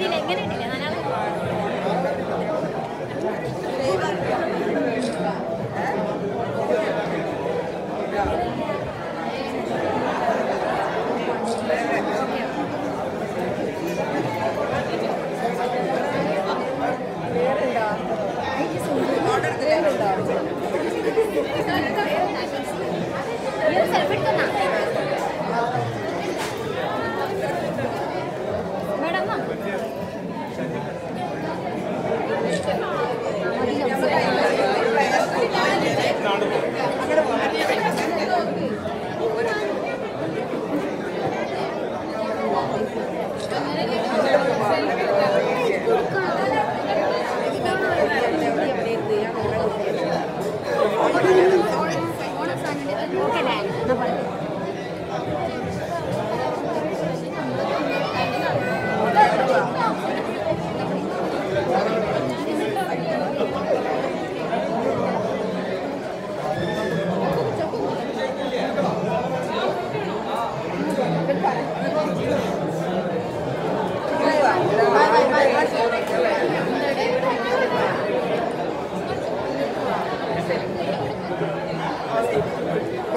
കിട്ടിയില്ല എങ്ങനെ കിട്ടില്ല cái này. nó vẫn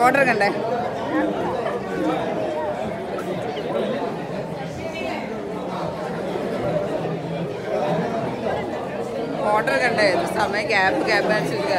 order കണ്ടേ. ഓർഡർ കണ്ടേ. സമയം ഗ്യാപ്പ് ഗ്യാപ്പ് അനുസരിച്ച്